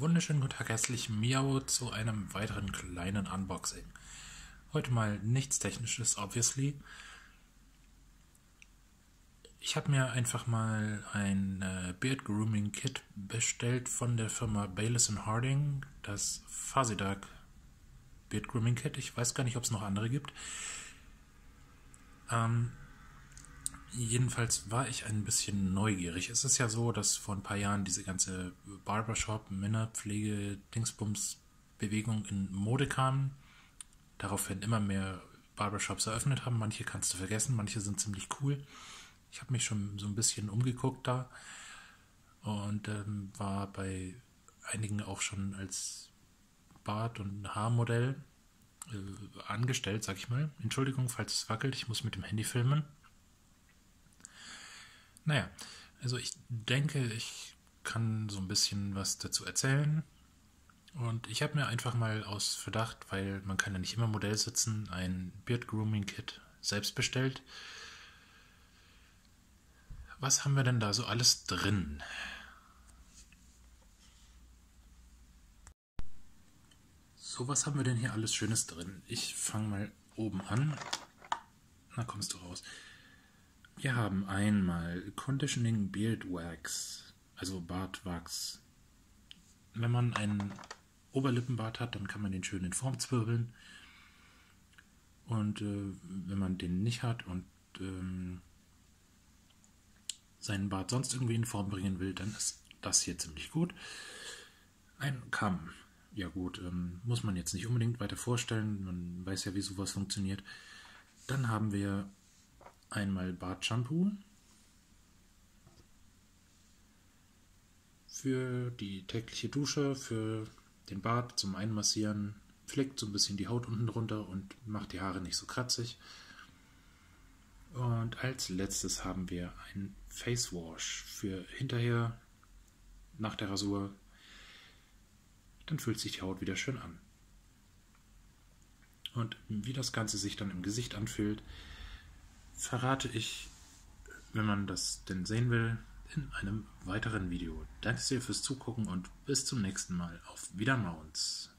wunderschönen guten Tag, herzlich Miau zu einem weiteren kleinen Unboxing. Heute mal nichts Technisches, obviously. Ich habe mir einfach mal ein äh, Beard Grooming Kit bestellt von der Firma Bayliss Harding, das Duck Beard Grooming Kit. Ich weiß gar nicht, ob es noch andere gibt. Ähm, Jedenfalls war ich ein bisschen neugierig. Es ist ja so, dass vor ein paar Jahren diese ganze Barbershop, Männerpflege, Dingsbums Bewegung in Mode kam. Daraufhin immer mehr Barbershops eröffnet haben. Manche kannst du vergessen, manche sind ziemlich cool. Ich habe mich schon so ein bisschen umgeguckt da und ähm, war bei einigen auch schon als Bart- und Haarmodell äh, angestellt, sag ich mal. Entschuldigung, falls es wackelt, ich muss mit dem Handy filmen. Naja, also ich denke, ich kann so ein bisschen was dazu erzählen. Und ich habe mir einfach mal aus Verdacht, weil man kann ja nicht immer Modell sitzen, ein Beard Grooming Kit selbst bestellt. Was haben wir denn da so alles drin? So, was haben wir denn hier alles Schönes drin? Ich fange mal oben an. Na, kommst du raus. Wir haben einmal Conditioning Beard Wax, also Bartwachs. Wenn man einen Oberlippenbart hat, dann kann man den schön in Form zwirbeln. Und äh, wenn man den nicht hat und ähm, seinen Bart sonst irgendwie in Form bringen will, dann ist das hier ziemlich gut. Ein Kamm. Ja gut, ähm, muss man jetzt nicht unbedingt weiter vorstellen. Man weiß ja, wie sowas funktioniert. Dann haben wir einmal Bartshampoo für die tägliche Dusche, für den Bart zum Einmassieren, pflegt so ein bisschen die Haut unten drunter und macht die Haare nicht so kratzig. Und als letztes haben wir ein Face Wash für hinterher nach der Rasur. Dann fühlt sich die Haut wieder schön an. Und wie das Ganze sich dann im Gesicht anfühlt, verrate ich, wenn man das denn sehen will, in einem weiteren Video. Danke sehr fürs Zugucken und bis zum nächsten Mal. Auf Wiedermauens.